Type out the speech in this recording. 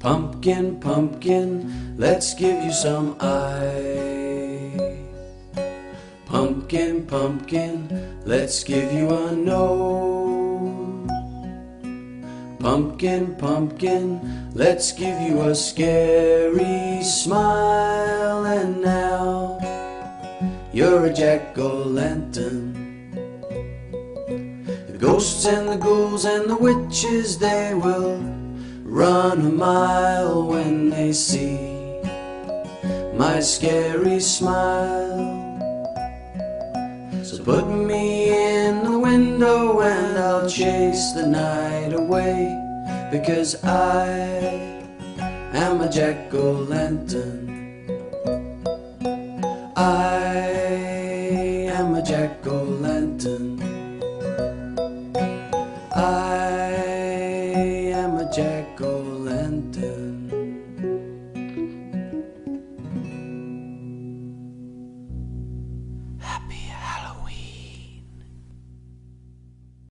Pumpkin, pumpkin, let's give you some eye. Pumpkin, pumpkin, let's give you a nose. Pumpkin, pumpkin, let's give you a scary smile. And now you're a jack o' lantern. The ghosts and the ghouls and the witches, they will run a mile when they see my scary smile. So put me in the window and I'll chase the night away because I am a jack o' lantern. I am a jack o' lantern. jack o' lantern.